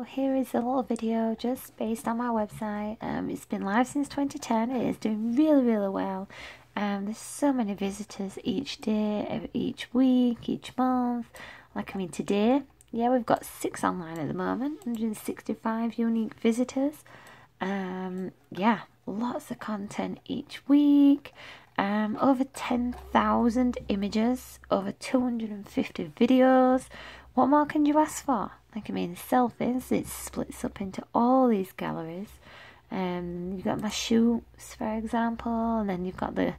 So here is a little video just based on my website. Um, it's been live since 2010. It is doing really, really well. Um, there's so many visitors each day, each week, each month. Like I mean today, yeah, we've got six online at the moment, 165 unique visitors. Um, yeah, lots of content each week. Um, over 10,000 images, over 250 videos. What more can you ask for? Like I mean, selfies, it splits up into all these galleries. Um, you've got my shoots, for example, and then you've got the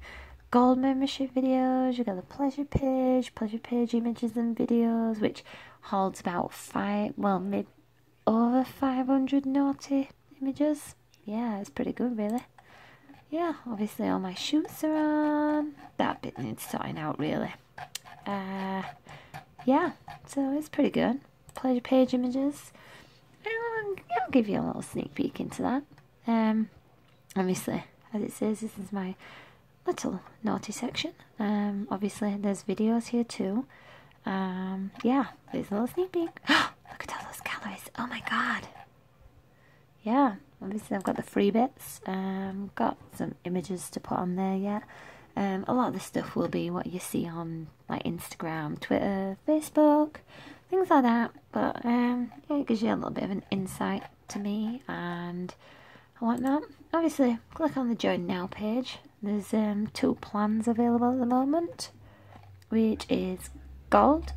gold membership videos, you've got the pleasure page, pleasure page images and videos, which holds about five, well, maybe over 500 naughty images. Yeah, it's pretty good, really. Yeah, obviously all my shoots are on. That bit needs sorting out, really. Uh, yeah, so it's pretty good. Pleasure page images. I'll, I'll give you a little sneak peek into that. Um, obviously, as it says, this is my little naughty section. Um, obviously, there's videos here too. Um, yeah, there's a little sneak peek. Look at all those calories. Oh my god. Yeah, obviously I've got the free bits. Um, got some images to put on there yet. Um, a lot of the stuff will be what you see on like Instagram, Twitter, Facebook, things like that. But um, yeah, it gives you a little bit of an insight to me and whatnot. Obviously, click on the Join Now page. There's um, two plans available at the moment, which is gold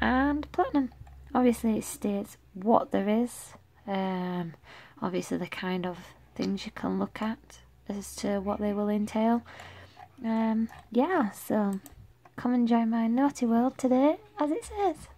and platinum. Obviously, it states what there is. Um, obviously, the kind of things you can look at as to what they will entail. Um, yeah, so come and join my naughty world today, as it says.